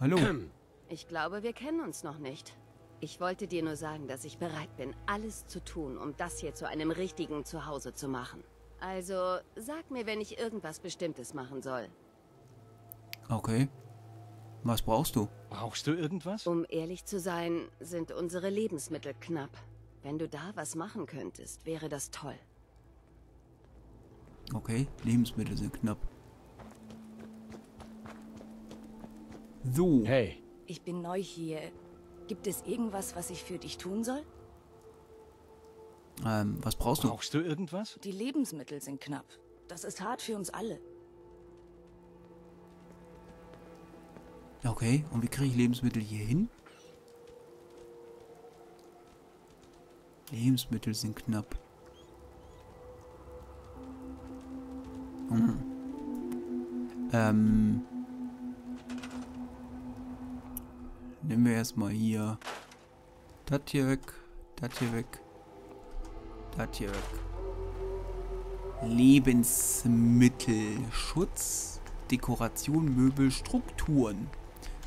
Hallo. Ich glaube, wir kennen uns noch nicht. Ich wollte dir nur sagen, dass ich bereit bin, alles zu tun, um das hier zu einem richtigen Zuhause zu machen. Also, sag mir, wenn ich irgendwas Bestimmtes machen soll. Okay. Was brauchst du? Brauchst du irgendwas? Um ehrlich zu sein, sind unsere Lebensmittel knapp. Wenn du da was machen könntest, wäre das toll. Okay, Lebensmittel sind knapp. So. Hey, Ich bin neu hier. Gibt es irgendwas, was ich für dich tun soll? Ähm, was brauchst du? brauchst du irgendwas? Die Lebensmittel sind knapp. Das ist hart für uns alle. Okay, und wie kriege ich Lebensmittel hier hin? Lebensmittel sind knapp. Hm. Ähm. Nehmen wir erstmal hier. Das hier weg. Das hier weg. Das hier weg. Lebensmittelschutz, Dekoration, Möbel, Strukturen,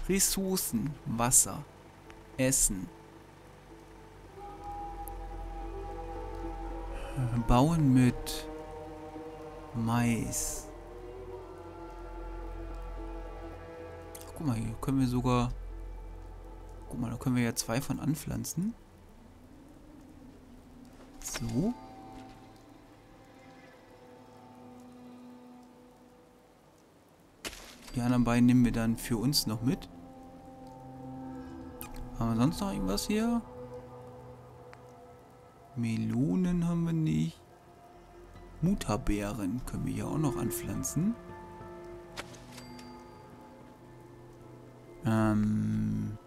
Ressourcen, Wasser, Essen. Bauen mit Mais. Guck mal, hier können wir sogar... Guck mal, da können wir ja zwei von anpflanzen. So. Die anderen beiden nehmen wir dann für uns noch mit. Haben wir sonst noch irgendwas hier? Melonen haben wir nicht. Mutterbeeren können wir hier auch noch anpflanzen. Ähm.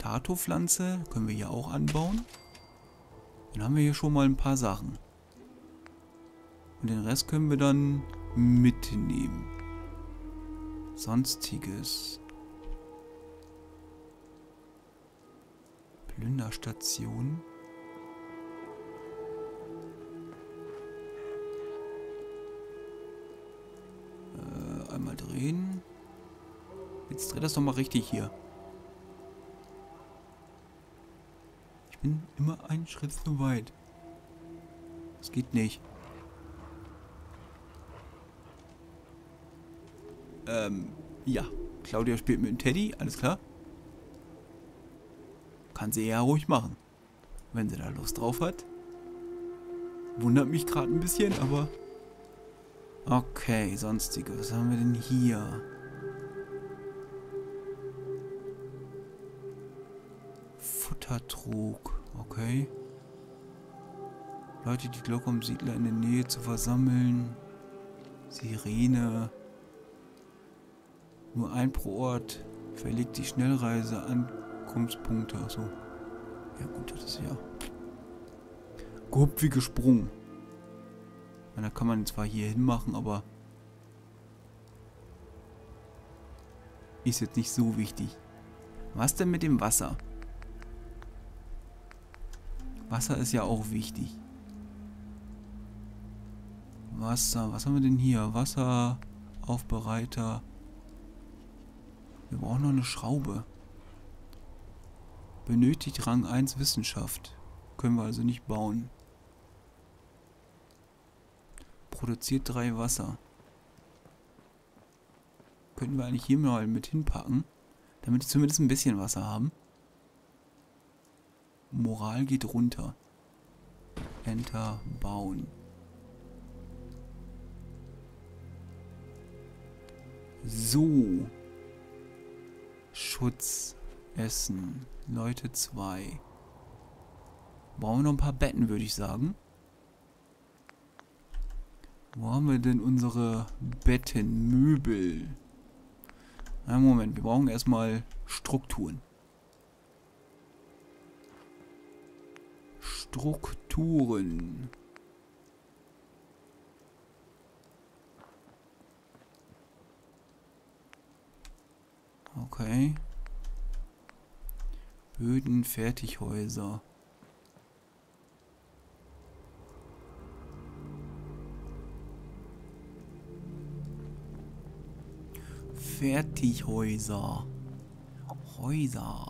Tato-Pflanze können wir hier auch anbauen. Dann haben wir hier schon mal ein paar Sachen. Und den Rest können wir dann mitnehmen. Sonstiges. Plünderstation. Äh, einmal drehen. Jetzt dreht das doch mal richtig hier. Bin immer einen Schritt zu weit. Das geht nicht. Ähm, ja. Claudia spielt mit dem Teddy, alles klar. Kann sie ja ruhig machen. Wenn sie da Lust drauf hat. Wundert mich gerade ein bisschen, aber... Okay, sonstige. Was haben wir denn hier? Futtertrog. Okay. Leute, die Glocke um Siedler in der Nähe zu versammeln. Sirene. Nur ein pro Ort. Verlegt die Schnellreise Ankunftspunkte. Achso. Ja gut, das ist ja... Gehuppt wie gesprungen. Ja, da kann man zwar hier hin machen, aber... Ist jetzt nicht so wichtig. Was denn mit dem Wasser? Wasser ist ja auch wichtig. Wasser, was haben wir denn hier? Wasseraufbereiter. Wir brauchen noch eine Schraube. Benötigt Rang 1 Wissenschaft. Können wir also nicht bauen. Produziert drei Wasser. Könnten wir eigentlich hier mal mit hinpacken. Damit wir zumindest ein bisschen Wasser haben. Moral geht runter. Enter bauen. So. Schutz. Essen. Leute 2. Brauchen wir noch ein paar Betten, würde ich sagen. Wo haben wir denn unsere Bettenmöbel? Na, Moment, wir brauchen erstmal Strukturen. Strukturen. Okay. Böden, Fertighäuser. Fertighäuser. Häuser.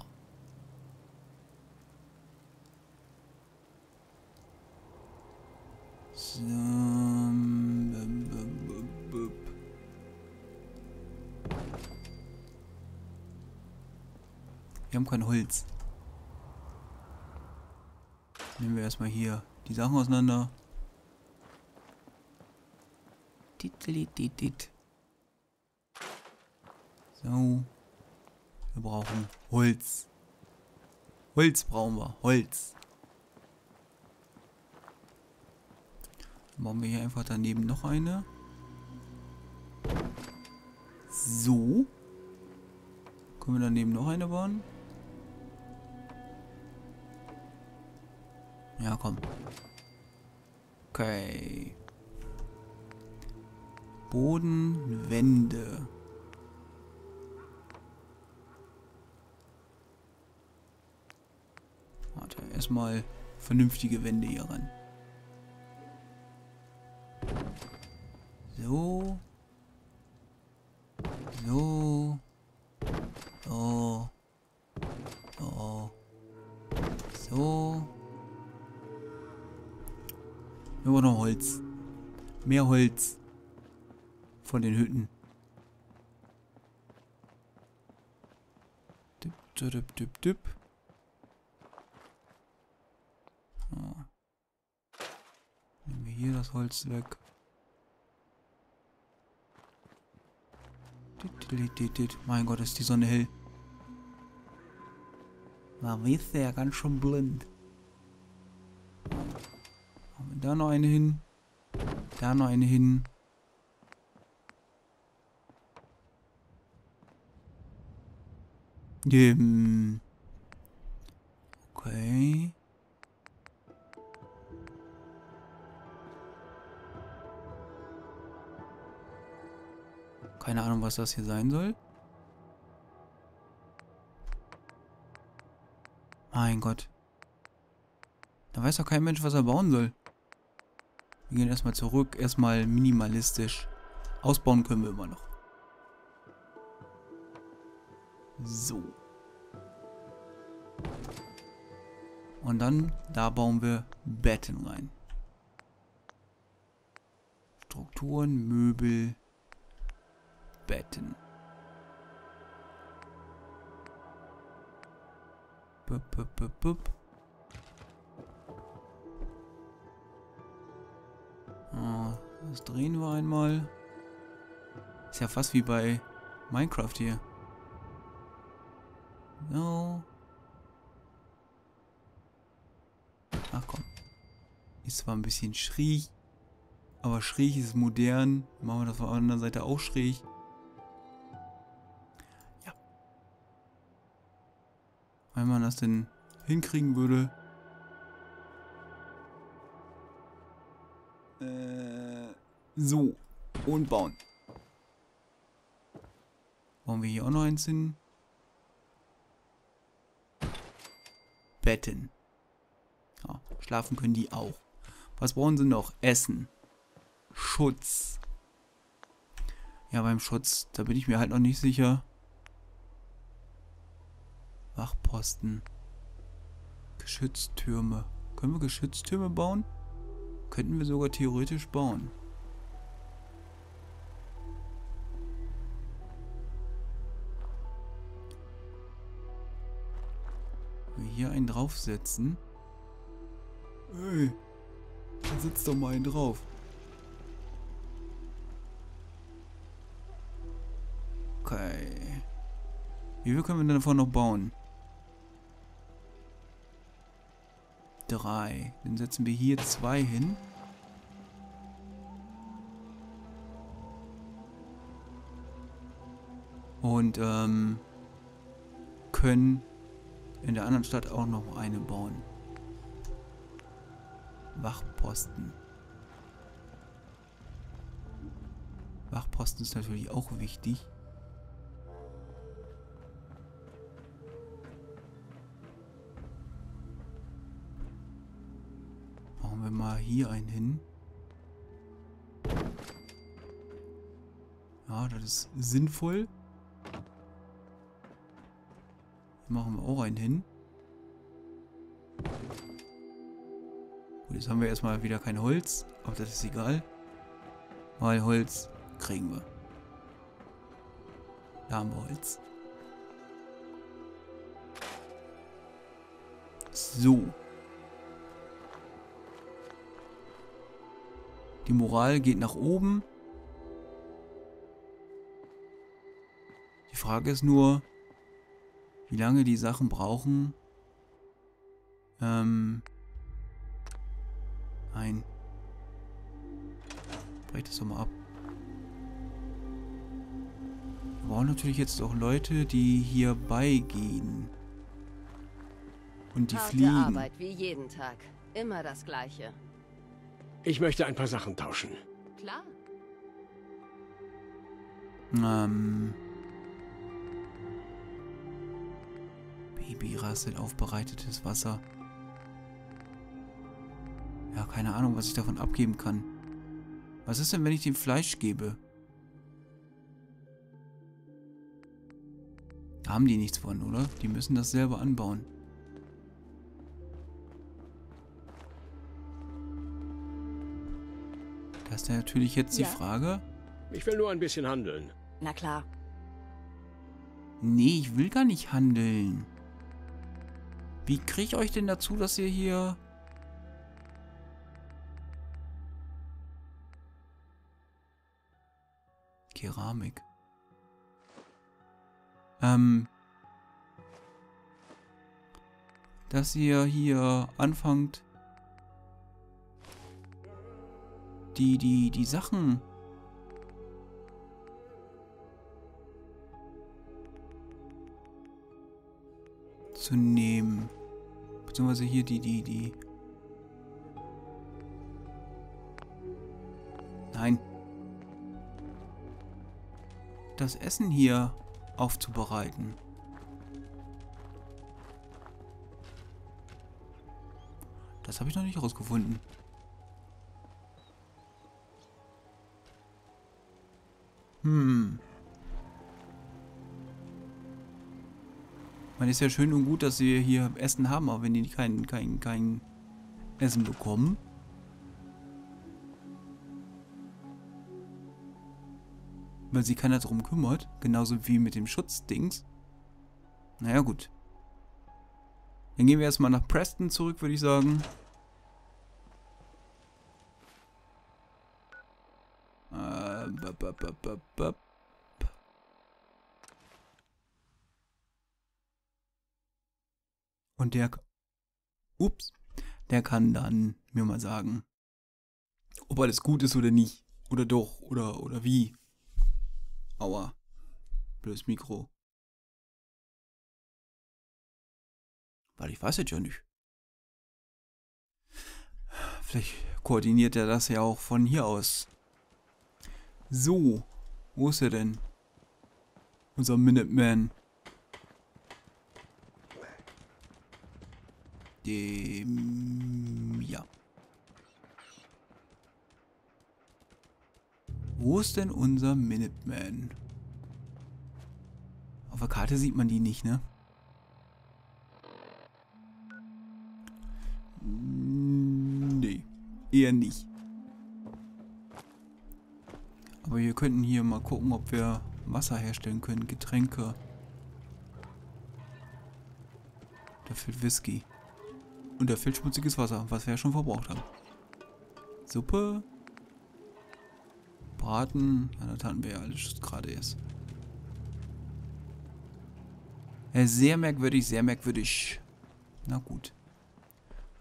Haben kein Holz. Nehmen wir erstmal hier die Sachen auseinander. So. Wir brauchen Holz. Holz brauchen wir. Holz. Dann bauen wir hier einfach daneben noch eine. So. Können wir daneben noch eine bauen? Ja, komm. Okay. Boden, Wände. Warte, erstmal vernünftige Wände hier ran. So. So. Nur noch Holz. Mehr Holz. Von den Hütten. Dip, dip, dip, dip. Nehmen wir hier das Holz weg. Mein Gott, ist die Sonne hell. Man ist ja ganz schön blind. Machen wir da noch eine hin. Da noch eine hin. Ähm. Okay. Keine Ahnung, was das hier sein soll. Mein Gott. Da weiß doch kein Mensch, was er bauen soll. Wir gehen erstmal zurück. Erstmal minimalistisch. Ausbauen können wir immer noch. So. Und dann, da bauen wir Betten rein. Strukturen, Möbel, Betten. Bup, bup, bup, bup. Das drehen wir einmal. Ist ja fast wie bei Minecraft hier. So. Ach komm. Ist zwar ein bisschen schräg, aber schräg ist modern. Machen wir das von der anderen Seite auch schräg. Ja. Wenn man das denn hinkriegen würde. Äh, so. Und bauen. Bauen wir hier auch noch eins hin. Betten. Ja, schlafen können die auch. Was brauchen sie noch? Essen. Schutz. Ja, beim Schutz, da bin ich mir halt noch nicht sicher. Wachposten. Geschütztürme. Können wir Geschütztürme bauen? Könnten wir sogar theoretisch bauen. Hier einen draufsetzen. Hey, da sitzt doch mal einen drauf. Okay. Wie viel können wir denn davon noch bauen? Drei. Dann setzen wir hier zwei hin. Und ähm, können in der anderen Stadt auch noch eine bauen. Wachposten. Wachposten ist natürlich auch wichtig. Machen wir mal hier einen hin. Ja, das ist sinnvoll. Machen wir auch einen hin. Gut, jetzt haben wir erstmal wieder kein Holz, aber das ist egal. Weil Holz kriegen wir. Da haben wir Holz. So. Die Moral geht nach oben. Die Frage ist nur, wie lange die Sachen brauchen. Ähm. Nein. Brech das doch mal ab. Wir brauchen natürlich jetzt auch Leute, die hier beigehen. Und die Harte fliegen. Arbeit wie jeden Tag. Immer das Gleiche. Ich möchte ein paar Sachen tauschen. Klar. Ähm. Babyrassel aufbereitetes Wasser. Ja, keine Ahnung, was ich davon abgeben kann. Was ist denn, wenn ich dem Fleisch gebe? Da haben die nichts von, oder? Die müssen das selber anbauen. Das ist ja natürlich jetzt die Ja. Frage. Ich will nur ein bisschen handeln. Na klar. Nee, ich will gar nicht handeln. Wie krieg ich euch denn dazu, dass ihr hier... Keramik. Ähm... Dass ihr hier anfangt... Die, die, die Sachen zu nehmen. Beziehungsweise hier die, die, die. Nein. Das Essen hier aufzubereiten. Das habe ich noch nicht rausgefunden. Hm. Man ist ja schön und gut, dass sie hier Essen haben, aber wenn die kein, kein, kein Essen bekommen. Weil sich keiner drum kümmert, genauso wie mit dem Schutzdings. Naja, gut. Dann gehen wir erstmal nach Preston zurück, würde ich sagen. Äh, bap, bap, bap, bap, Und der, ups, der kann dann mir mal sagen, ob alles gut ist oder nicht. Oder doch, oder, oder wie. Aua. Blödes Mikro. Weil ich weiß es ja nicht. Vielleicht koordiniert er das ja auch von hier aus. So. Wo ist er denn? Unser Minuteman. Dem... Ja. Wo ist denn unser Minuteman? Auf der Karte sieht man die nicht, ne? Nee, eher nicht. Aber wir könnten hier mal gucken, ob wir Wasser herstellen können, Getränke. Da fehlt Whisky. Und da fehlt schmutziges Wasser, was wir ja schon verbraucht haben. Suppe. Braten. Ja, das hatten wir ja alles gerade erst. Ja, sehr merkwürdig, sehr merkwürdig. Na gut.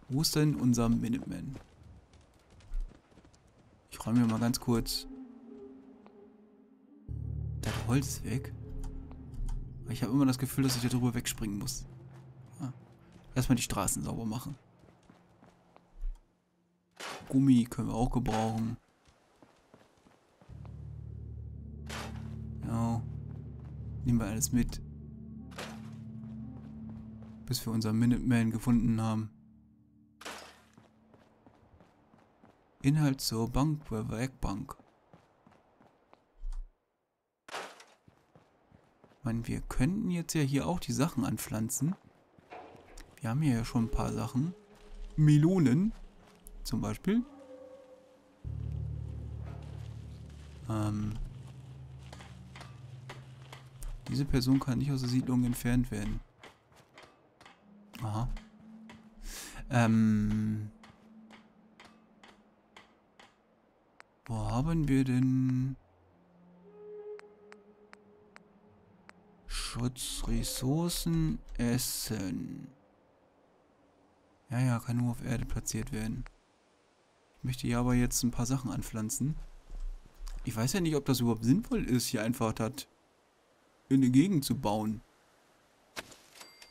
Wo ist denn unser Minuteman? Ich räume mir mal ganz kurz. Das Holz weg. Ich habe immer das Gefühl, dass ich da drüber wegspringen muss. Ah. Erstmal die Straßen sauber machen. Gummi können wir auch gebrauchen. Ja. Nehmen wir alles mit. Bis wir unseren Minuteman gefunden haben. Inhalt zur Bank bei Werkbank. meine, wir könnten jetzt ja hier auch die Sachen anpflanzen. Wir haben hier ja schon ein paar Sachen. Melonen zum Beispiel. Ähm, diese Person kann nicht aus der Siedlung entfernt werden. Aha. Ähm. Wo haben wir denn... Schutzressourcen, Essen. Ja, ja, kann nur auf Erde platziert werden. Ich möchte hier aber jetzt ein paar Sachen anpflanzen. Ich weiß ja nicht, ob das überhaupt sinnvoll ist, hier einfach das in die Gegend zu bauen.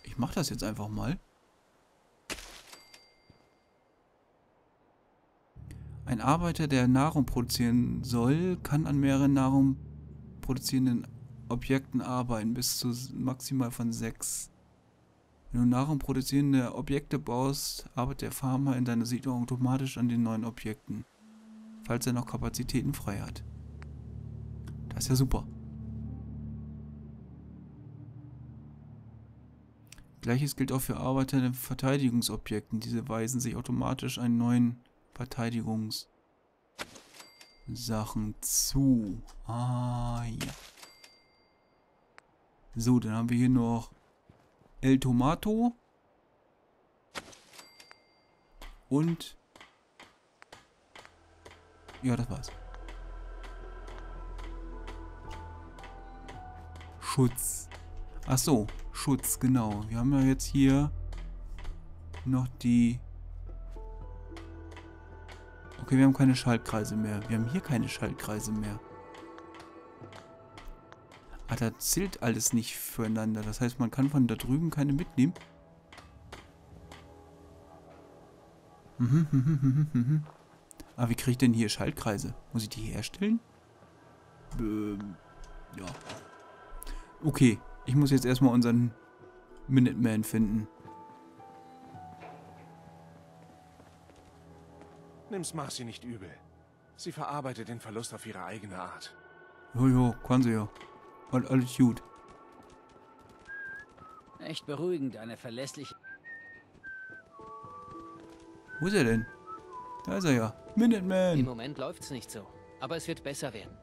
Ich mache das jetzt einfach mal. Ein Arbeiter, der Nahrung produzieren soll, kann an mehreren Nahrung produzierenden Objekten arbeiten, bis zu maximal von sechs. Wenn du Nahrung produzierende Objekte baust, arbeitet der Farmer in deiner Siedlung automatisch an den neuen Objekten, falls er noch Kapazitäten frei hat. Das ist ja super. Gleiches gilt auch für Arbeiter in Verteidigungsobjekten. Diese weisen sich automatisch einen neuen Verteidigungssachen zu. Ah, ja. So, dann haben wir hier noch El Tomato. Und... Ja, das war's. Schutz. Ach so, Schutz, genau. Wir haben ja jetzt hier noch die... Okay, wir haben keine Schaltkreise mehr. Wir haben hier keine Schaltkreise mehr. Ah, das zählt alles nicht füreinander. Das heißt, man kann von da drüben keine mitnehmen. Mhm, mhm, mhm, mhm. mhm. Ah, wie kriege ich denn hier Schaltkreise? Muss ich die herstellen? Ähm, ja. Okay, ich muss jetzt erstmal unseren Minuteman finden. Nimm's Marcy nicht übel. Sie verarbeitet den Verlust auf ihre eigene Art. Jojo, kann sie ja. Und alles gut. Echt beruhigend, eine verlässliche... Wo ist er denn? Da ist er ja. Minuteman. Im Moment läuft's nicht so, aber es wird besser werden.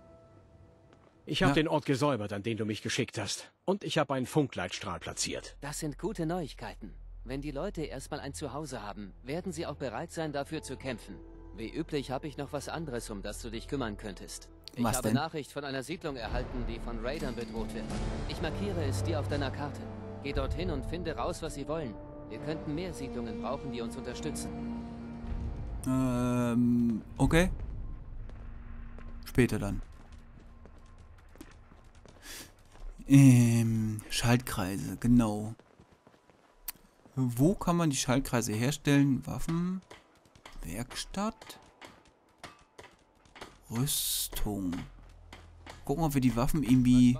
Ich habe Ja. den Ort gesäubert, an den du mich geschickt hast. Und ich habe einen Funkleitstrahl platziert. Das sind gute Neuigkeiten. Wenn die Leute erstmal ein Zuhause haben, werden sie auch bereit sein, dafür zu kämpfen. Wie üblich habe ich noch was anderes, um das du dich kümmern könntest. Ich Was habe denn? Nachricht von einer Siedlung erhalten, die von Raidern bedroht wird. Ich markiere es dir auf deiner Karte. Geh dorthin und finde raus, was sie wollen. Wir könnten mehr Siedlungen brauchen, die uns unterstützen. Ähm, okay. Später dann. Ähm, Schaltkreise, genau. Wo kann man die Schaltkreise herstellen? Waffen? Werkstatt? Rüstung. Gucken, ob wir die Waffen irgendwie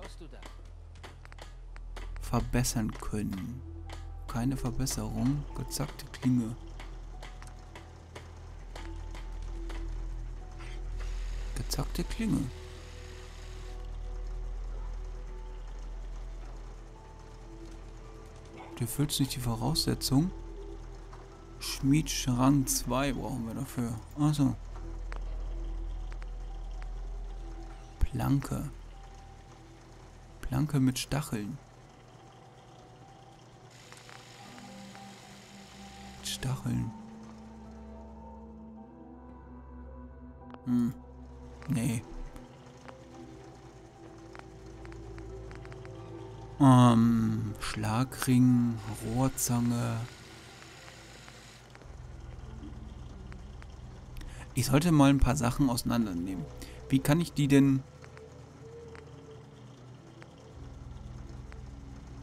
verbessern können. Keine Verbesserung. Gezackte Klinge. Gezackte Klinge. Du erfüllst nicht die Voraussetzung. Schmied Rang 2 brauchen wir dafür. Achso. Planke. Planke mit Stacheln. Mit Stacheln. Hm. Nee. Ähm, Schlagring, Rohrzange. Ich sollte mal ein paar Sachen auseinandernehmen. Wie kann ich die denn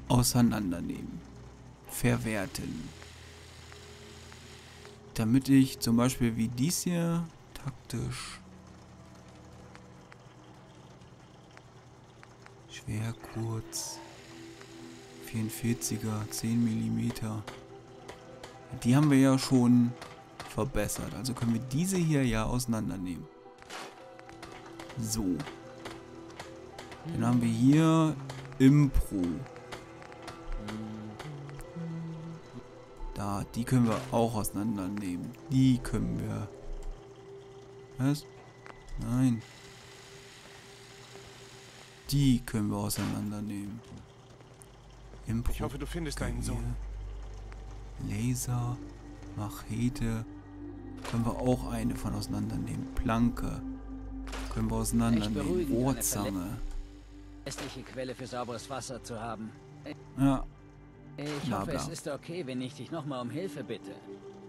auseinandernehmen? Verwerten. Damit ich zum Beispiel wie dies hier taktisch schwer kurz 44er 10 Millimeter. Die haben wir ja schon verbessert. Also können wir diese hier ja auseinandernehmen. So. Dann haben wir hier Impro. Da, die können wir auch auseinandernehmen. Die können wir. Was? Nein. Die können wir auseinandernehmen. Impro. Ich hoffe, du findest deinen Sohn. Laser, Machete. Können wir auch eine von auseinandernehmen. Planke. Können wir auseinandernehmen. Rohrzange. Köstliche Quelle für sauberes Wasser zu haben. Ja, Ich Bla, hoffe, bla. es ist okay, wenn ich dich nochmal um Hilfe bitte.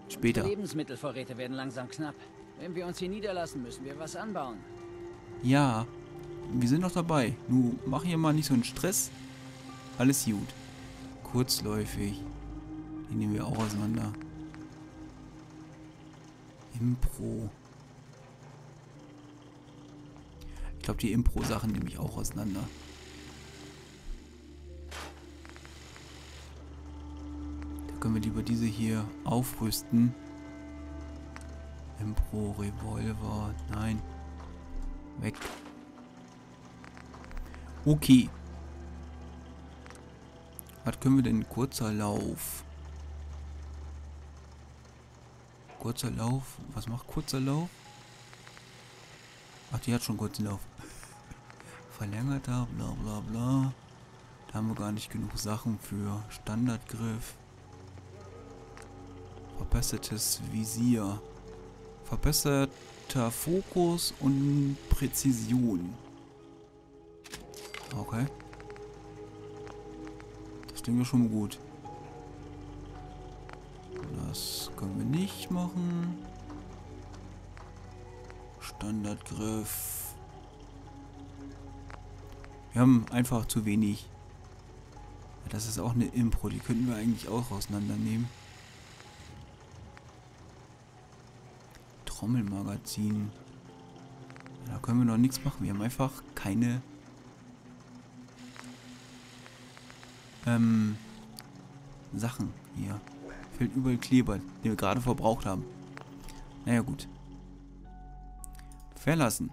später. Lebensmittelvorräte werden langsam knapp. Wenn wir uns hier niederlassen, müssen wir was anbauen. Ja, wir sind noch dabei. Nu, mach hier mal nicht so einen Stress. Alles gut. Kurzläufig. Die nehmen wir auch auseinander. Impro. Ich glaube, die Impro-Sachen nehme ich auch auseinander. Da können wir lieber diese hier aufrüsten. Impro, Revolver. Nein. Weg. Okay. Was können wir denn? Kurzer Lauf. Kurzer Lauf. Was macht kurzer Lauf? Ach, die hat schon kurzen Lauf. Verlängerter, bla bla bla. Da haben wir gar nicht genug Sachen für. Standardgriff. Verbessertes Visier. Verbesserter Fokus und Präzision. Okay. Das klingt ja schon gut. Können wir nicht machen. Standardgriff. Wir haben einfach zu wenig. Das ist auch eine Impro. Die könnten wir eigentlich auch auseinandernehmen. Trommelmagazin. Da können wir noch nichts machen. Wir haben einfach keine ähm, Sachen hier. Fehlt überall Kleber, den wir gerade verbraucht haben. Naja, gut. Verlassen.